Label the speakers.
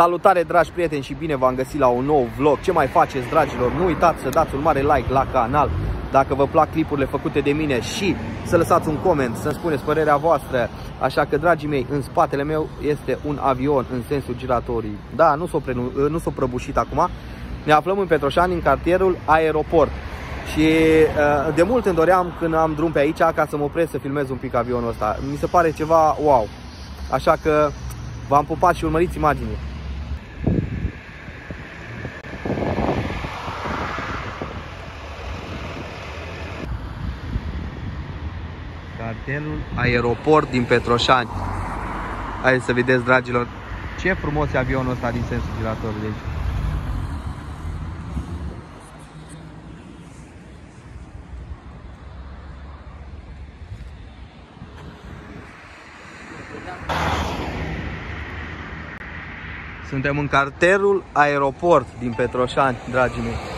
Speaker 1: Salutare dragi prieteni și bine v-am găsit la un nou vlog. Ce mai faceți dragilor? Nu uitați să dați un mare like la canal dacă vă plac clipurile făcute de mine și să lăsați un coment, să-mi spuneți părerea voastră. Așa că, dragii mei, în spatele meu este un avion în sensul giratorii. Da, nu s-o, nu s-o prăbușit acum. Ne aflăm în Petroșani, în cartierul Aeroport. Și uh, de mult îmi doream când am drum pe aici ca să mă opresc să filmez un pic avionul ăsta. Mi se pare ceva wow. Așa că v-am pupat și urmăriți imaginile. Cartelul Aeroport din Petroșani. Hai să vedeți, dragilor, ce frumos e avionul ăsta din sensul giratorului. Deci. Suntem în carterul aeroport din Petroșani, dragii mei.